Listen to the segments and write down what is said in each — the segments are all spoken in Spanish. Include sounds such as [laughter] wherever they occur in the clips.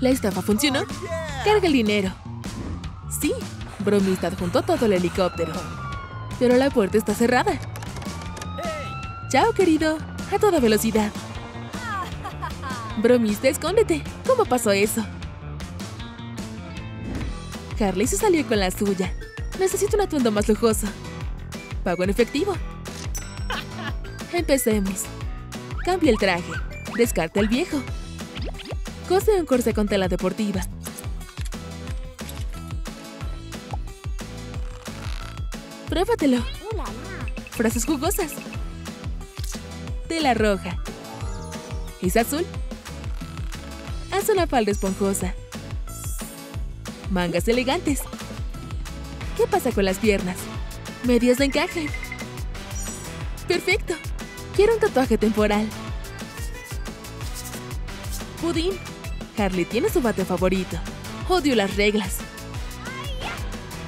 ¿La estafa funcionó? Carga el dinero. Sí, Bromista adjuntó todo el helicóptero. Pero la puerta está cerrada. Chao, querido. A toda velocidad. Bromista, escóndete. ¿Cómo pasó eso? Harley se salió con la suya. Necesito un atuendo más lujoso. Pago en efectivo. Empecemos. Cambia el traje. Descarta el viejo. Cose un corsé con tela deportiva. Pruébatelo. Frases jugosas. Tela roja. ¿Es azul? Haz una falda esponjosa. Mangas elegantes. ¿Qué pasa con las piernas? Medias de encaje. Perfecto. Quiero un tatuaje temporal. Pudín. Harley tiene su bate favorito. Odio las reglas.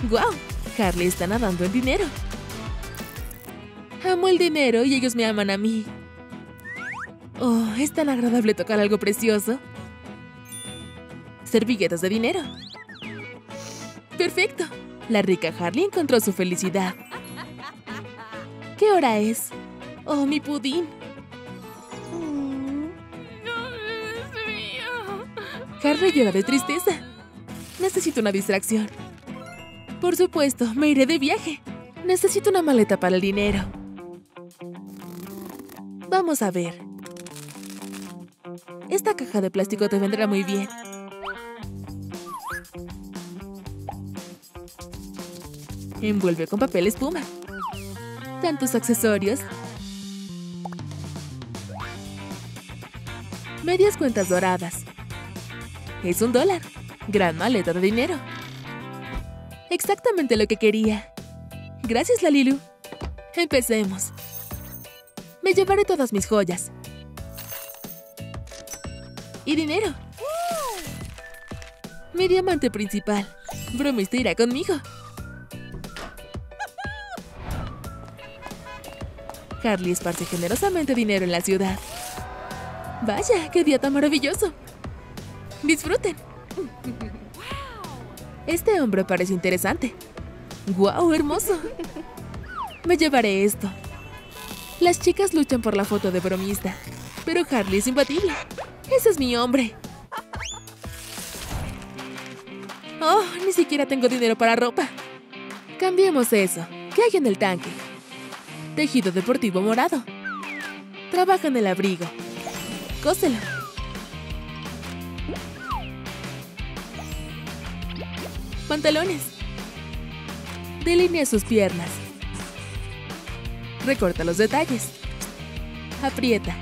¡Guau! Harley está nadando en dinero. Amo el dinero y ellos me aman a mí. Oh, es tan agradable tocar algo precioso. Servilletas de dinero. ¡Perfecto! La rica Harley encontró su felicidad. ¿Qué hora es? ¡Oh, mi pudín! Harley llora de tristeza. Necesito una distracción. Por supuesto, me iré de viaje. Necesito una maleta para el dinero. Vamos a ver. Esta caja de plástico te vendrá muy bien. Envuelve con papel espuma. Tantos accesorios. Medias cuentas doradas. Es un dólar. Gran maleta de dinero. Exactamente lo que quería. Gracias, Lalilu. Empecemos. Me llevaré todas mis joyas. Y dinero. Mi diamante principal. Bromista irá conmigo. Harley esparce generosamente dinero en la ciudad. Vaya, qué día tan maravilloso. Disfruten. Este hombre parece interesante. ¡Guau, hermoso! Me llevaré esto. Las chicas luchan por la foto de bromista, pero Harley es imbatible. ¡Ese es mi hombre! ¡Oh, ni siquiera tengo dinero para ropa! Cambiemos eso. ¿Qué hay en el tanque? Tejido deportivo morado. Trabaja en el abrigo. Cóselo. Pantalones. Delinea sus piernas. Recorta los detalles. Aprieta.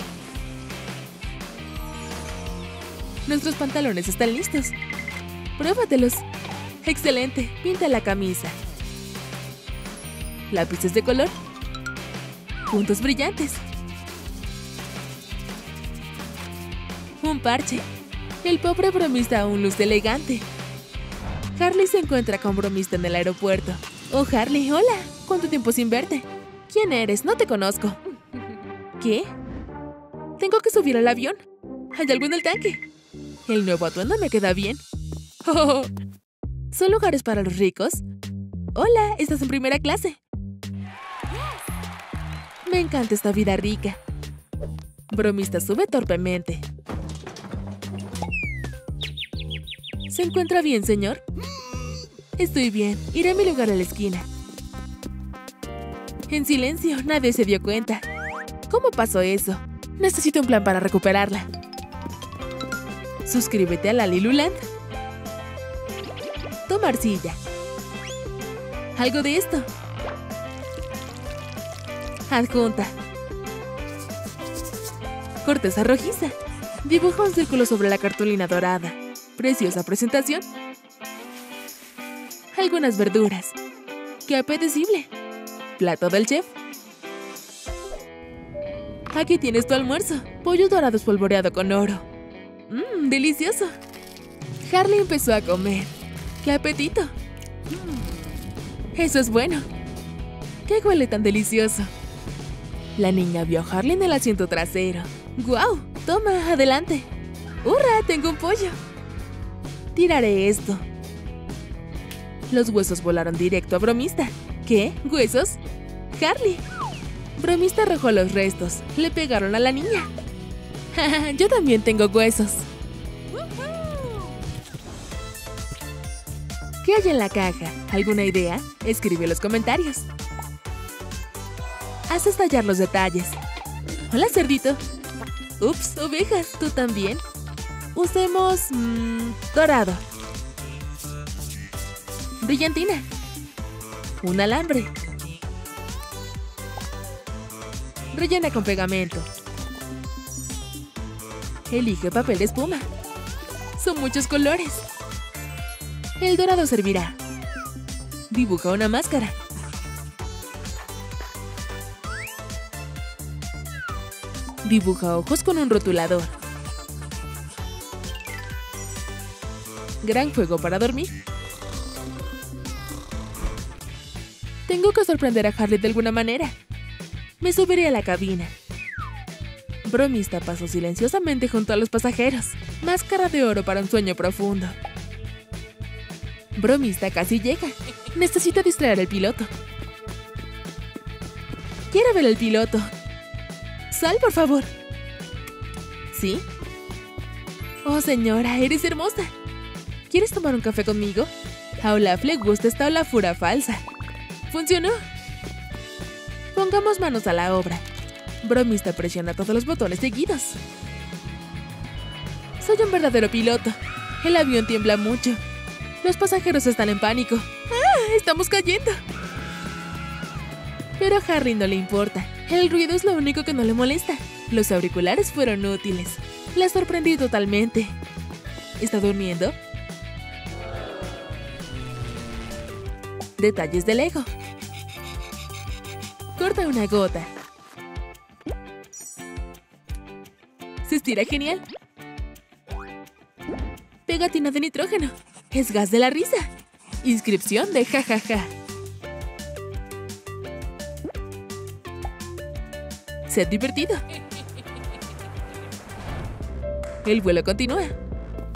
Nuestros pantalones están listos. Pruébatelos. Excelente. Pinta la camisa. Lápices de color. Puntos brillantes. Un parche. El pobre bromista aún luce elegante. Harley se encuentra con bromista en el aeropuerto. Oh, Harley, hola. ¿Cuánto tiempo sin verte? ¿Quién eres? No te conozco. ¿Qué? Tengo que subir al avión. ¿Hay algo en el tanque? El nuevo atuendo me queda bien. Oh, ¿Son lugares para los ricos? Hola, estás en primera clase. Me encanta esta vida rica. Bromista sube torpemente. ¿Se encuentra bien, señor? Estoy bien. Iré a mi lugar a la esquina. En silencio, nadie se dio cuenta. ¿Cómo pasó eso? Necesito un plan para recuperarla. Suscríbete a la Liluland. Toma arcilla. Algo de esto. Adjunta. Corteza rojiza. Dibuja un círculo sobre la cartulina dorada. Preciosa presentación. Algunas verduras. ¡Qué apetecible! Plato del chef. Aquí tienes tu almuerzo. Pollo dorado espolvoreado con oro. ¡Mmm, delicioso! Harley empezó a comer. ¡Qué apetito! Mm, eso es bueno. ¿Qué huele tan delicioso? La niña vio a Harley en el asiento trasero. ¡Guau! Toma, adelante. ¡Hurra! Tengo un pollo. Tiraré esto. Los huesos volaron directo a Bromista. ¿Qué? ¿Huesos? Harley. Bromista arrojó los restos. Le pegaron a la niña. [laughs] Yo también tengo huesos. ¿Qué hay en la caja? ¿Alguna idea? Escribe en los comentarios. Haz estallar los detalles. Hola, cerdito. Ups, ovejas, ¿tú también? Usemos... Mmm, dorado. Brillantina. Un alambre. Rellena con pegamento. Elige papel de espuma. Son muchos colores. El dorado servirá. Dibuja una máscara. Dibuja ojos con un rotulador. Gran juego para dormir. Tengo que sorprender a Harley de alguna manera. Me subiré a la cabina. Bromista pasó silenciosamente junto a los pasajeros. Máscara de oro para un sueño profundo. Bromista casi llega. Necesito distraer al piloto. Quiero ver al piloto. Sal, por favor. ¿Sí? Oh, señora, eres hermosa. ¿Quieres tomar un café conmigo? A Olaf le gusta esta Olafura falsa. ¿Funcionó? Pongamos manos a la obra. Bromista presiona todos los botones seguidos. Soy un verdadero piloto. El avión tiembla mucho. Los pasajeros están en pánico. ¡Ah! ¡Estamos cayendo! Pero a Harry no le importa. El ruido es lo único que no le molesta. Los auriculares fueron útiles. La sorprendí totalmente. ¿Está durmiendo? Detalles del Lego. Corta una gota. Se estira genial. Pegatina de nitrógeno. Es gas de la risa. Inscripción de jajaja. Set divertido. El vuelo continúa.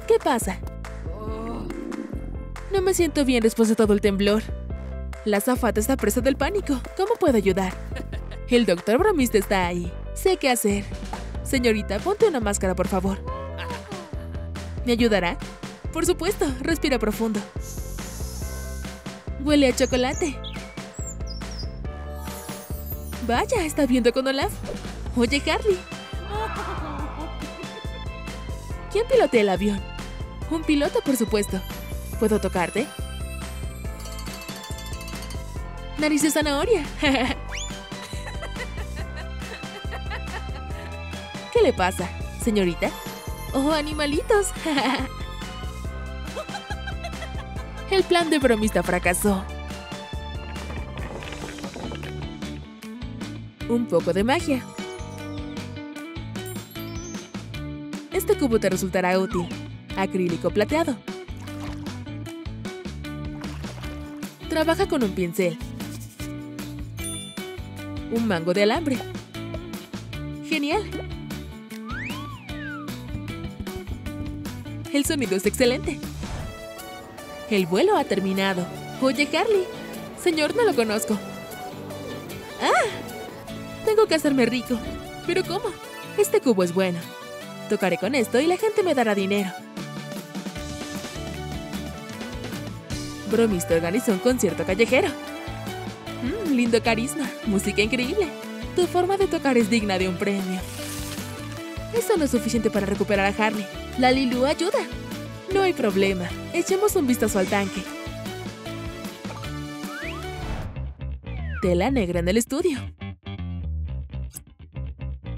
¿Qué pasa? No me siento bien después de todo el temblor. La azafata está presa del pánico. ¿Cómo puedo ayudar? El doctor bromista está ahí. Sé qué hacer. Señorita, ponte una máscara, por favor. ¿Me ayudará? Por supuesto, respira profundo. Huele a chocolate. Vaya, está viendo con Olaf. Oye, Harley. ¿Quién pilotea el avión? Un piloto, por supuesto. ¿Puedo tocarte? Nariz de zanahoria. ¿Qué le pasa, señorita? ¡Oh, animalitos! El plan de bromista fracasó. Un poco de magia. Este cubo te resultará útil. Acrílico plateado. Trabaja con un pincel. Un mango de alambre. ¡Genial! El sonido es excelente. El vuelo ha terminado. Oye, Carly. Señor, no lo conozco. ¡Ah! Tengo que hacerme rico. ¿Pero cómo? Este cubo es bueno. Tocaré con esto y la gente me dará dinero. Bromista organizó un concierto callejero. Mmm, lindo carisma, música increíble. Tu forma de tocar es digna de un premio. Eso no es suficiente para recuperar a Harley. La Lilu ayuda. No hay problema. Echemos un vistazo al tanque. Tela negra en el estudio.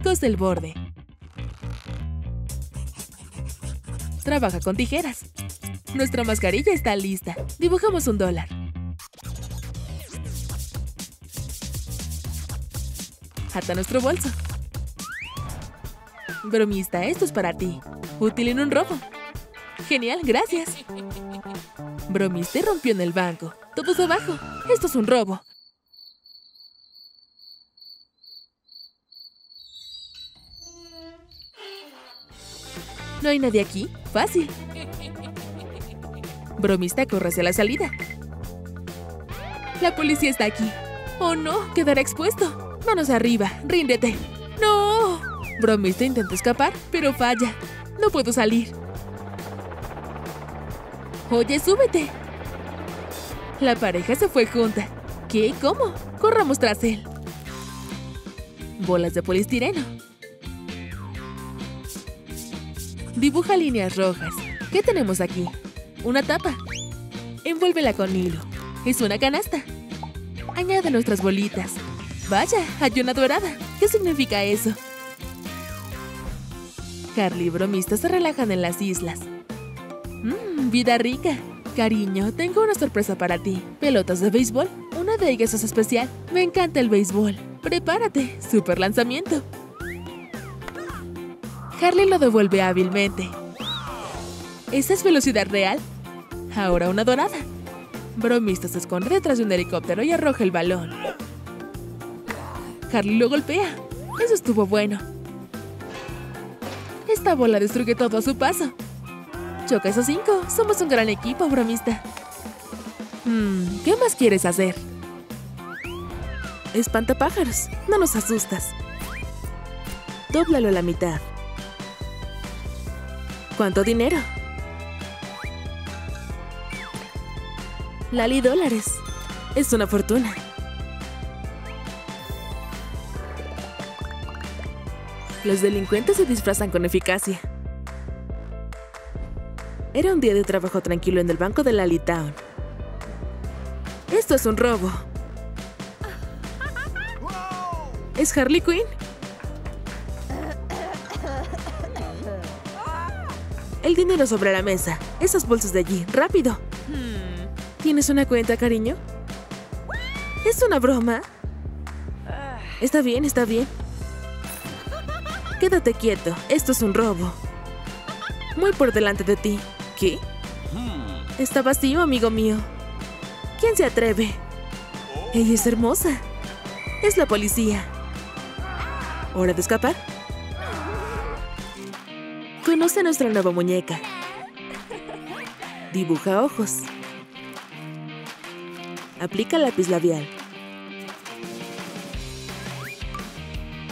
Cose el borde. Trabaja con tijeras. Nuestra mascarilla está lista. Dibujamos un dólar. Ata nuestro bolso. Bromista, esto es para ti. Útil en un robo. Genial, gracias. Bromista rompió en el banco. Todos abajo. Esto es un robo. ¿No hay nadie aquí? Fácil. Bromista corre hacia la salida. La policía está aquí. Oh no, quedará expuesto. Manos arriba, ríndete. ¡No! Bromista intenta escapar, pero falla. No puedo salir. Oye, súbete. La pareja se fue junta. ¿Qué? ¿Cómo? Corramos tras él. Bolas de polistireno. Dibuja líneas rojas. ¿Qué tenemos aquí? Una tapa. Envuélvela con hilo. Es una canasta. Añade nuestras bolitas. Vaya, hay una dorada. ¿Qué significa eso? Carly y Bromista se relajan en las islas. Mmm, vida rica. Cariño, tengo una sorpresa para ti. Pelotas de béisbol. Una de ellas es especial. Me encanta el béisbol. Prepárate. Super lanzamiento. Harley lo devuelve hábilmente. ¿Esa es velocidad real? Ahora una dorada. Bromista se esconde detrás de un helicóptero y arroja el balón. Harley lo golpea. Eso estuvo bueno. Esta bola destruye todo a su paso. Choca esos cinco. Somos un gran equipo, bromista. Hmm, ¿qué más quieres hacer? Espantapájaros, no nos asustas. Dóblalo a la mitad. ¿Cuánto dinero? Lali dólares. Es una fortuna. Los delincuentes se disfrazan con eficacia. Era un día de trabajo tranquilo en el banco de Lali Town. Esto es un robo. ¿Es Harley Quinn? El dinero sobre la mesa. Esas bolsas de allí. ¡Rápido! ¿Tienes una cuenta, cariño? ¿Es una broma? Está bien, está bien. Quédate quieto. Esto es un robo. Muy por delante de ti. ¿Qué? Está vacío, amigo mío. ¿Quién se atreve? Ella es hermosa. Es la policía. ¿Hora de escapar? Conoce nuestra nueva muñeca. Dibuja ojos. Aplica lápiz labial.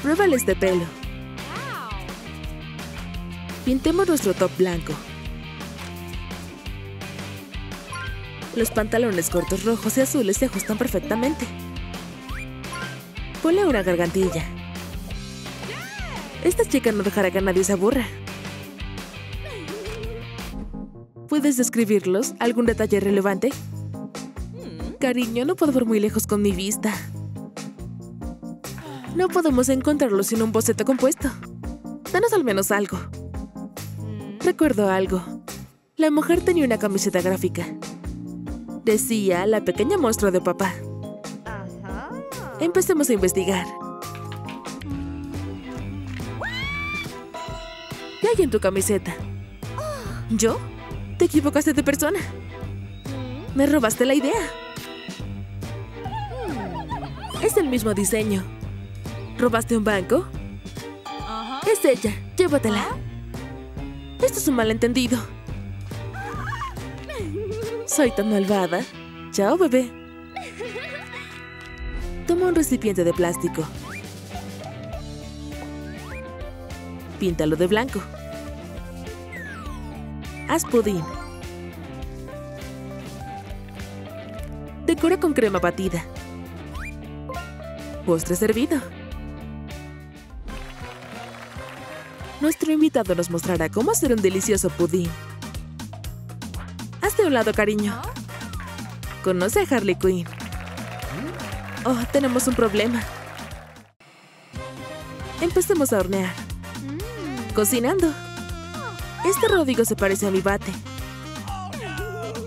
Pruébale este pelo. Pintemos nuestro top blanco. Los pantalones cortos rojos y azules se ajustan perfectamente. Ponle una gargantilla. Esta chica no dejará que nadie se aburra. ¿Puedes describirlos? ¿Algún detalle relevante? Cariño, no puedo ver muy lejos con mi vista. No podemos encontrarlo sin un boceto compuesto. Danos al menos algo. Recuerdo algo. La mujer tenía una camiseta gráfica. Decía la pequeña monstruo de papá. Empecemos a investigar. ¿Qué hay en tu camiseta? ¿Yo? Te equivocaste de persona. Me robaste la idea. Es el mismo diseño. ¿Robaste un banco? Es ella. Llévatela. Esto es un malentendido. Soy tan malvada. Chao, bebé. Toma un recipiente de plástico. Píntalo de blanco. Haz pudín. Decora con crema batida. Postre servido. Nuestro invitado nos mostrará cómo hacer un delicioso pudín. Hazte un lado, cariño. Conoce a Harley Quinn. Oh, tenemos un problema. Empecemos a hornear. Cocinando. Este Rodrigo se parece a mi bate.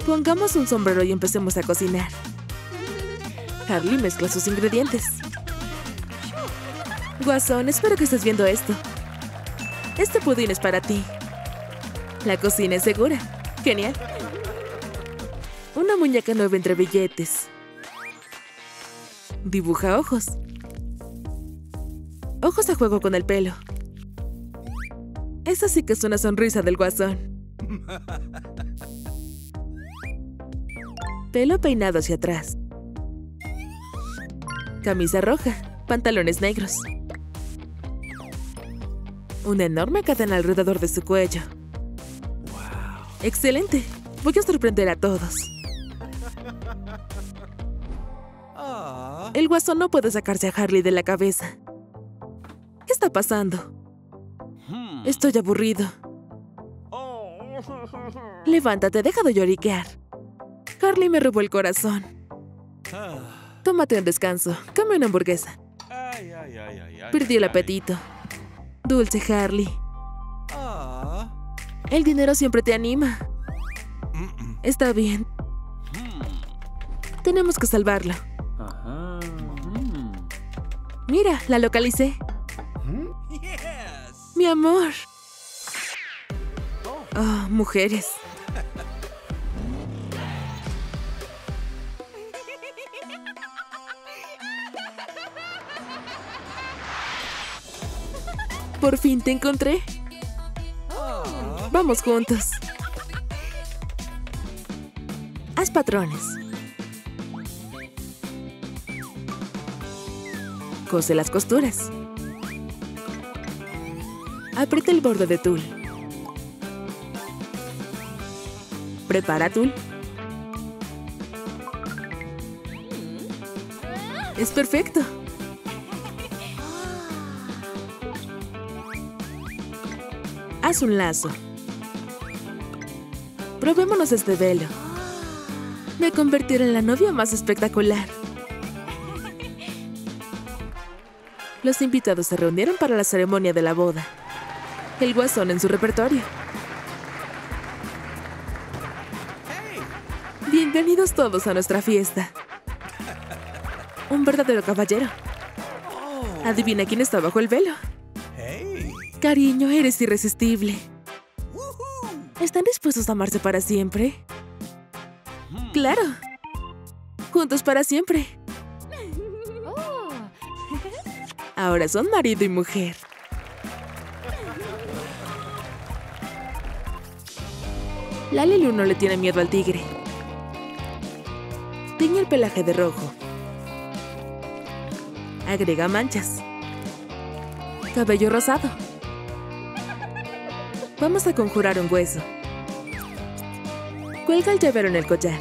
Pongamos un sombrero y empecemos a cocinar. Harley mezcla sus ingredientes. Guasón, espero que estés viendo esto. Este pudín es para ti. La cocina es segura. Genial. Una muñeca nueva entre billetes. Dibuja ojos. Ojos a juego con el pelo. Esa sí que es una sonrisa del guasón. [laughs] Pelo peinado hacia atrás. Camisa roja, pantalones negros. Una enorme cadena alrededor de su cuello. ¡Excelente! Voy a sorprender a todos. El guasón no puede sacarse a Harley de la cabeza. ¿Qué está pasando? Estoy aburrido. Levántate, deja de lloriquear. Harley me robó el corazón. Tómate un descanso. Come una hamburguesa. Perdí el apetito. Dulce Harley. El dinero siempre te anima. Está bien. Tenemos que salvarlo. Mira, la localicé. Mi amor. Oh, mujeres. Por fin te encontré. Vamos juntos. Haz patrones. Cose las costuras. Aprieta el borde de tul. Prepara tul. Es perfecto. Un lazo. Probémonos este velo. Me convertiré en la novia más espectacular. Los invitados se reunieron para la ceremonia de la boda. El guasón en su repertorio. Bienvenidos todos a nuestra fiesta. Un verdadero caballero. Adivina quién está bajo el velo. Cariño, eres irresistible. ¿Están dispuestos a amarse para siempre? Claro. Juntos para siempre. [laughs] Ahora son marido y mujer. La Lilu no le tiene miedo al tigre. Tiñe el pelaje de rojo. Agrega manchas. Cabello rosado. Vamos a conjurar un hueso. Cuelga el llavero en el collar.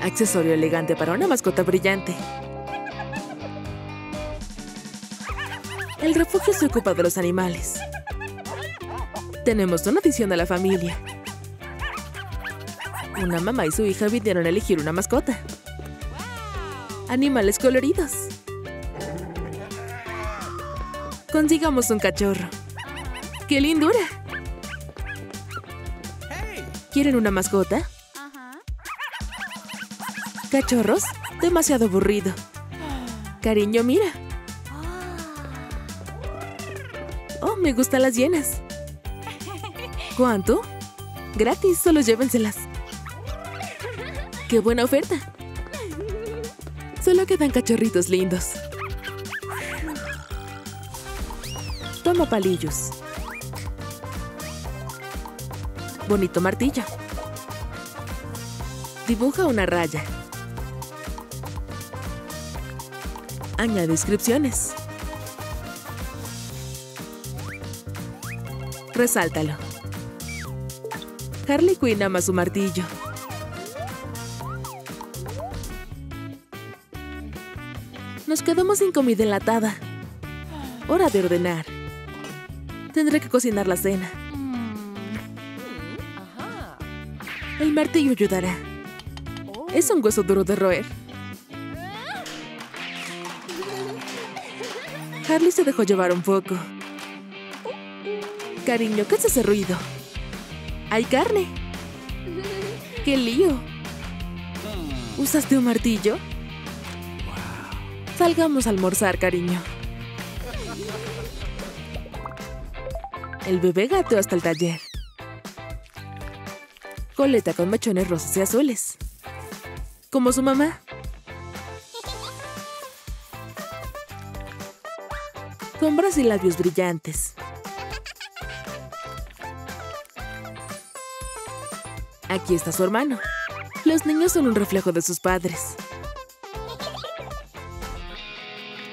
Accesorio elegante para una mascota brillante. El refugio se ocupa de los animales. Tenemos una adición a la familia. Una mamá y su hija vinieron a elegir una mascota. Animales coloridos. Consigamos un cachorro. ¡Qué lindura! ¿Quieren una mascota? ¿Cachorros? Demasiado aburrido. Cariño, mira. Oh, me gustan las llenas. ¿Cuánto? Gratis, solo llévenselas. ¡Qué buena oferta! Solo quedan cachorritos lindos. Toma palillos. Bonito martillo. Dibuja una raya. Añade inscripciones. Resáltalo. Harley Quinn ama su martillo. Nos quedamos sin comida enlatada. Hora de ordenar. Tendré que cocinar la cena. El martillo ayudará. Es un hueso duro de roer. Harley se dejó llevar un poco. Cariño, ¿qué es ese ruido? ¡Hay carne! ¡Qué lío! ¿Usaste un martillo? Salgamos a almorzar, cariño. El bebé gateó hasta el taller. Coleta con mechones rosas y azules. Como su mamá. Sombras y labios brillantes. Aquí está su hermano. Los niños son un reflejo de sus padres.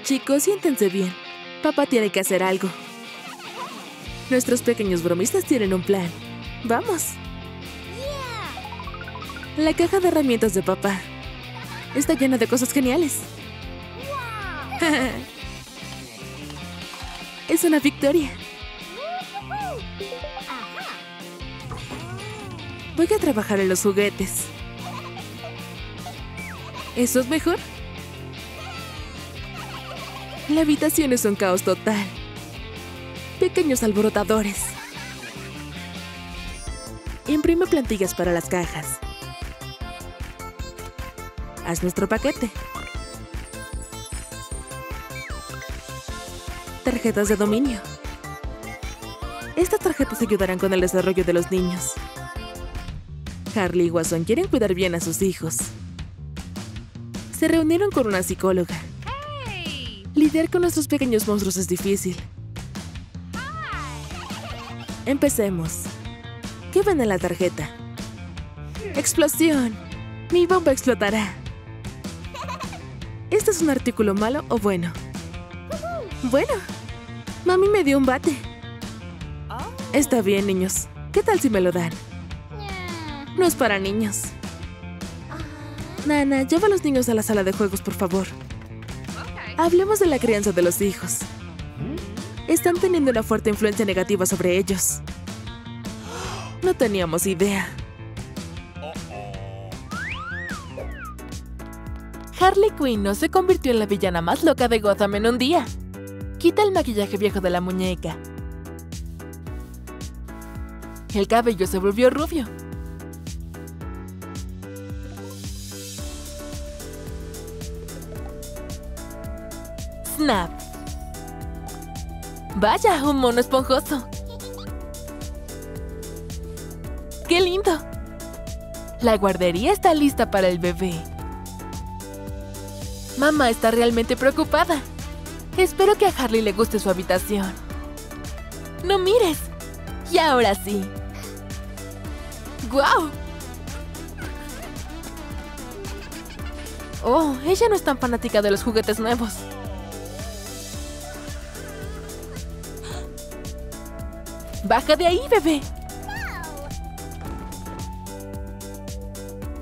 Chicos, siéntense bien. Papá tiene que hacer algo. Nuestros pequeños bromistas tienen un plan. ¡Vamos! La caja de herramientas de papá está llena de cosas geniales. [laughs] es una victoria. Voy a trabajar en los juguetes. ¿Eso es mejor? La habitación es un caos total. Pequeños alborotadores. Imprime plantillas para las cajas. Haz nuestro paquete. Tarjetas de dominio. Estas tarjetas ayudarán con el desarrollo de los niños. Harley y Watson quieren cuidar bien a sus hijos. Se reunieron con una psicóloga. Lidiar con nuestros pequeños monstruos es difícil. Empecemos. ¿Qué ven en la tarjeta? ¡Explosión! Mi bomba explotará. ¿Este es un artículo malo o bueno? Bueno. Mami me dio un bate. Está bien, niños. ¿Qué tal si me lo dan? No es para niños. Nana, lleva a los niños a la sala de juegos, por favor. Hablemos de la crianza de los hijos. Están teniendo una fuerte influencia negativa sobre ellos. No teníamos idea. Harley Quinn no se convirtió en la villana más loca de Gotham en un día. Quita el maquillaje viejo de la muñeca. El cabello se volvió rubio. Snap. Vaya, un mono esponjoso. ¡Qué lindo! La guardería está lista para el bebé. Mamá está realmente preocupada. Espero que a Harley le guste su habitación. ¡No mires! Y ahora sí. ¡Guau! Oh, ella no es tan fanática de los juguetes nuevos. ¡Baja de ahí, bebé!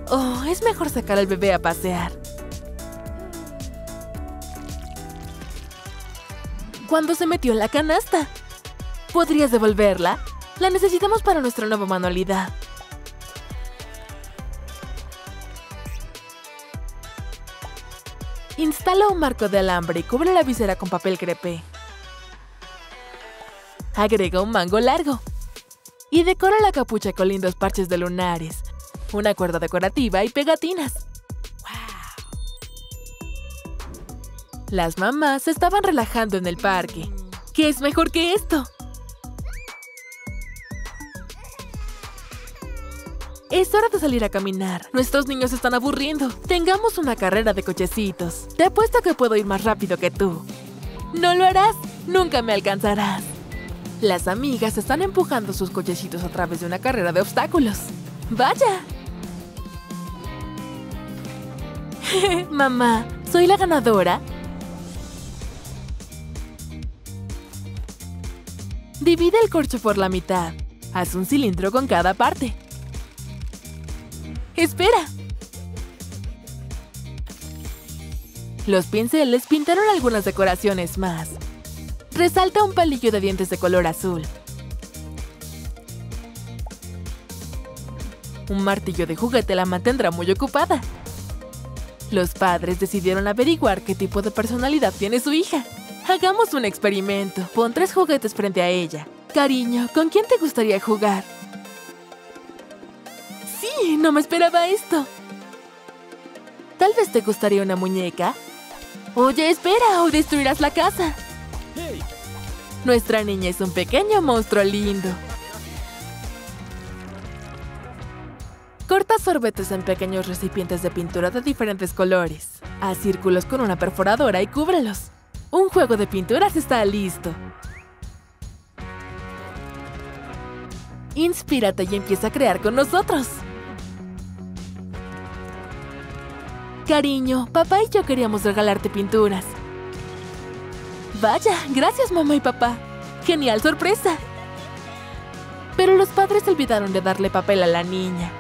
Oh, es mejor sacar al bebé a pasear. ¿Cuándo se metió en la canasta? ¿Podrías devolverla? La necesitamos para nuestra nueva manualidad. Instala un marco de alambre y cubre la visera con papel crepé. Agrega un mango largo. Y decora la capucha con lindos parches de lunares, una cuerda decorativa y pegatinas. Las mamás se estaban relajando en el parque. ¿Qué es mejor que esto? Es hora de salir a caminar. Nuestros niños están aburriendo. Tengamos una carrera de cochecitos. Te apuesto que puedo ir más rápido que tú. ¿No lo harás? Nunca me alcanzarás. Las amigas están empujando sus cochecitos a través de una carrera de obstáculos. ¡Vaya! [laughs] Mamá, ¿soy la ganadora? Divide el corcho por la mitad. Haz un cilindro con cada parte. ¡Espera! Los pinceles pintaron algunas decoraciones más. Resalta un palillo de dientes de color azul. Un martillo de juguete la mantendrá muy ocupada. Los padres decidieron averiguar qué tipo de personalidad tiene su hija. Hagamos un experimento. Pon tres juguetes frente a ella. Cariño, ¿con quién te gustaría jugar? Sí, no me esperaba esto. Tal vez te gustaría una muñeca. Oye, espera o destruirás la casa. Nuestra niña es un pequeño monstruo lindo. Corta sorbetes en pequeños recipientes de pintura de diferentes colores. Haz círculos con una perforadora y cúbrelos. Un juego de pinturas está listo. Inspírate y empieza a crear con nosotros. Cariño, papá y yo queríamos regalarte pinturas. Vaya, gracias mamá y papá. Genial sorpresa. Pero los padres olvidaron de darle papel a la niña.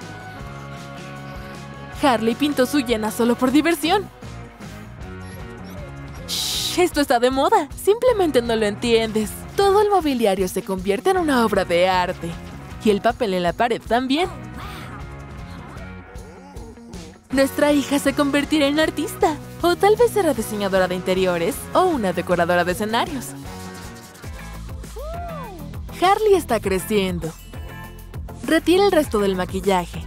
Harley pintó su llena solo por diversión. Esto está de moda. Simplemente no lo entiendes. Todo el mobiliario se convierte en una obra de arte. Y el papel en la pared también. Nuestra hija se convertirá en artista. O tal vez será diseñadora de interiores o una decoradora de escenarios. Harley está creciendo. Retira el resto del maquillaje.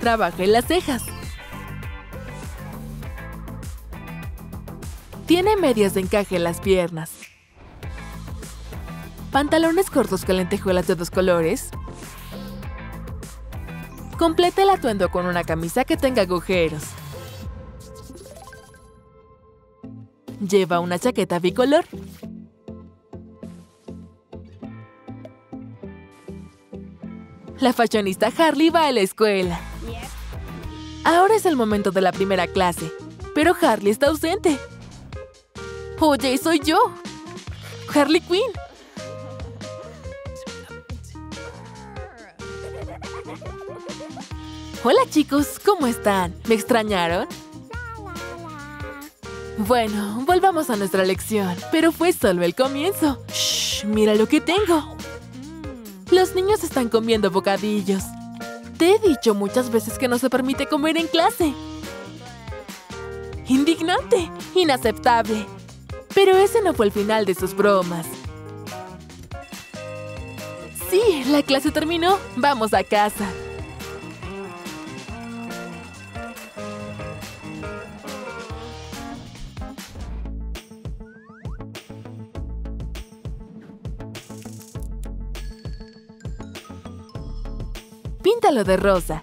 Trabaja en las cejas. Tiene medias de encaje en las piernas. Pantalones cortos con lentejuelas de dos colores. Completa el atuendo con una camisa que tenga agujeros. Lleva una chaqueta bicolor. La fashionista Harley va a la escuela. Ahora es el momento de la primera clase, pero Harley está ausente. Oye, soy yo. Harley Quinn. Hola chicos, ¿cómo están? ¿Me extrañaron? Bueno, volvamos a nuestra lección, pero fue solo el comienzo. ¡Shh! ¡Mira lo que tengo! Los niños están comiendo bocadillos. Te he dicho muchas veces que no se permite comer en clase. Indignante, inaceptable. Pero ese no fue el final de sus bromas. Sí, la clase terminó. Vamos a casa. Píntalo de rosa.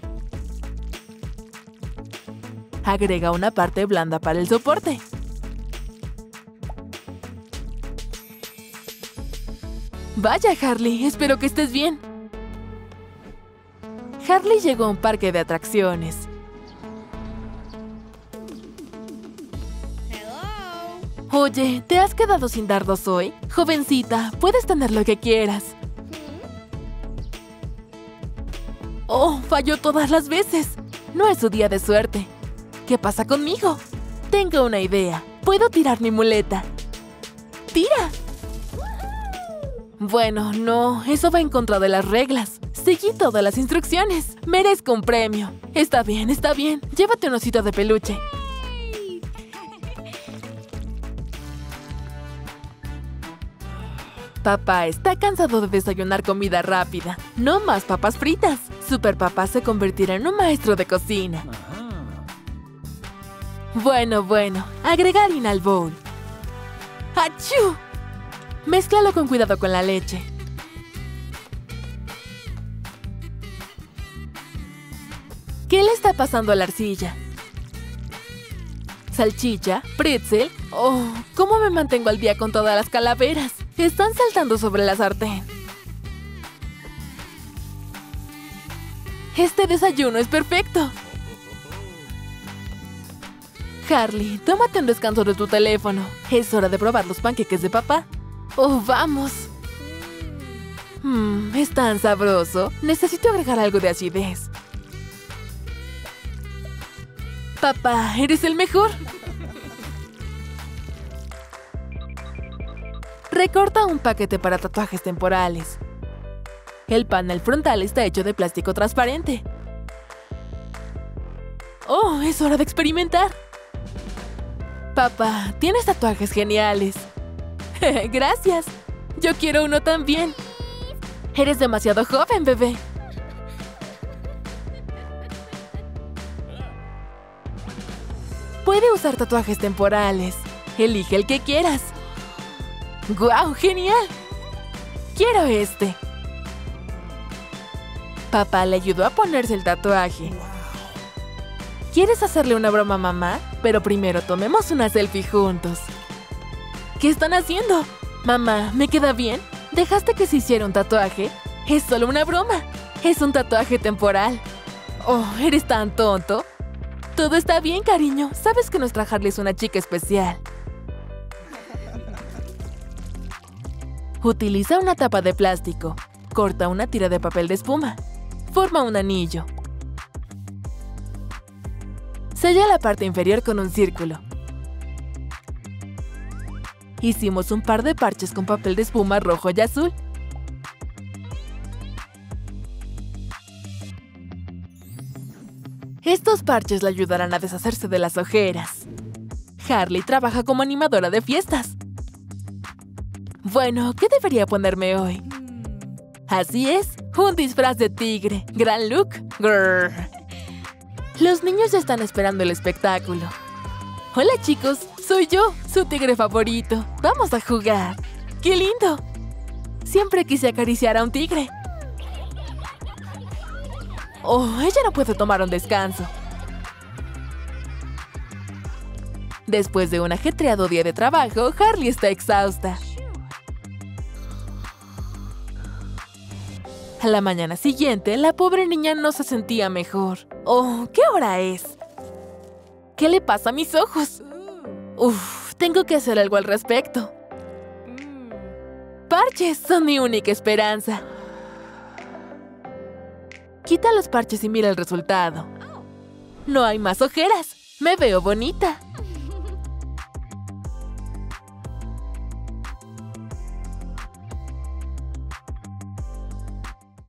Agrega una parte blanda para el soporte. Vaya, Harley, espero que estés bien. Harley llegó a un parque de atracciones. Oye, ¿te has quedado sin dardos hoy? Jovencita, puedes tener lo que quieras. Oh, falló todas las veces. No es su día de suerte. ¿Qué pasa conmigo? Tengo una idea. Puedo tirar mi muleta. ¡Tira! Bueno, no, eso va en contra de las reglas. Seguí todas las instrucciones. Merezco un premio. Está bien, está bien. Llévate un osito de peluche. Papá está cansado de desayunar comida rápida. No más papas fritas. Super Papá se convertirá en un maestro de cocina. Bueno, bueno. Agrega harina al bowl. ¡Achú! Mézclalo con cuidado con la leche. ¿Qué le está pasando a la arcilla? ¿Salchicha? ¿Pretzel? Oh, ¿cómo me mantengo al día con todas las calaveras? Están saltando sobre la sartén. Este desayuno es perfecto. Harley, tómate un descanso de tu teléfono. Es hora de probar los panqueques de papá. ¡Oh, vamos! Mmm, es tan sabroso. Necesito agregar algo de acidez. Papá, eres el mejor. Recorta un paquete para tatuajes temporales. El panel frontal está hecho de plástico transparente. ¡Oh, es hora de experimentar! Papá, tienes tatuajes geniales. [laughs] Gracias. Yo quiero uno también. Eres demasiado joven, bebé. Puede usar tatuajes temporales. Elige el que quieras. ¡Guau! ¡Genial! Quiero este. Papá le ayudó a ponerse el tatuaje. ¿Quieres hacerle una broma a mamá? Pero primero tomemos una selfie juntos. ¿Qué están haciendo? Mamá, ¿me queda bien? ¿Dejaste que se hiciera un tatuaje? Es solo una broma. Es un tatuaje temporal. Oh, eres tan tonto. Todo está bien, cariño. Sabes que nuestra Harley es una chica especial. Utiliza una tapa de plástico. Corta una tira de papel de espuma. Forma un anillo. Sella la parte inferior con un círculo. Hicimos un par de parches con papel de espuma rojo y azul. Estos parches le ayudarán a deshacerse de las ojeras. Harley trabaja como animadora de fiestas. Bueno, ¿qué debería ponerme hoy? Así es, un disfraz de tigre. Gran look. Grrr. Los niños ya están esperando el espectáculo. Hola chicos, soy yo, su tigre favorito. Vamos a jugar. ¡Qué lindo! Siempre quise acariciar a un tigre. Oh, ella no puede tomar un descanso. Después de un ajetreado día de trabajo, Harley está exhausta. A la mañana siguiente, la pobre niña no se sentía mejor. Oh, ¿qué hora es? ¿Qué le pasa a mis ojos? Uf, tengo que hacer algo al respecto. Parches son mi única esperanza. Quita los parches y mira el resultado. No hay más ojeras. Me veo bonita.